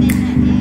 nên là